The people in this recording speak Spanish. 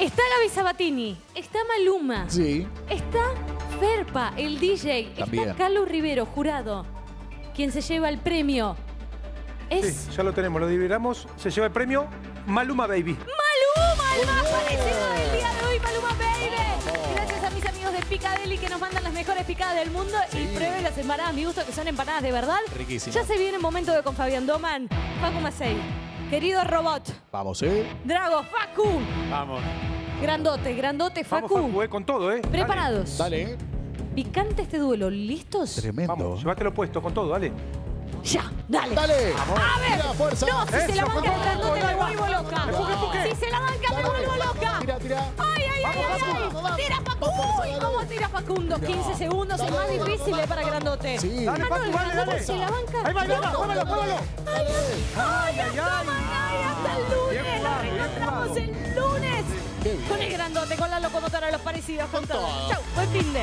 Está Gaby Sabatini, está Maluma, Sí. está Ferpa, el DJ, También. está Carlos Rivero, jurado. Quien se lleva el premio es Sí, ya lo tenemos, lo dividiramos. Se lleva el premio Maluma Baby. Maluma, el más parecido del día de hoy, Maluma Baby. Gracias a mis amigos de Picadeli que nos mandan las mejores picadas del mundo y prueben las empanadas, mi gusto, que son empanadas de verdad. Riquísimas. Ya se viene el momento de con Fabián Doman, Facu Macei, querido robot, Vamos, ¿eh? Drago, Facu, Vamos. grandote, grandote, Vamos, Facu. Facu, eh, con todo, ¿eh? Dale. Preparados. Dale, ¿eh? Picante este duelo, ¿listos? Tremendo. Vamos, llévatelo puesto, con todo, dale. Ya, dale. Dale. A ver, Tira, fuerza. no, si se la banca el Facu, grandote me Facu, vuelvo loca. Empuje, empuje. Si se la banca me vuelvo loca. Tira, tira. ¡Ay, ay, ay, ay! Vamos, ay! vamos, vamos. ¡Tira Facundo! Vamos, Uy, dale. ¿Cómo tira Facundo? 15 segundos, es más Dale, difícil vamos, eh, para Grandote. Sí. Dale, Facu, el dale, dale. se la banca. Ahí va, ahí va, muévelo, muévelo. ¡Ay, ay, ay, Con el Grandote, con la locomotora, los parecidos, con todo. todo. Chau, buen fin de.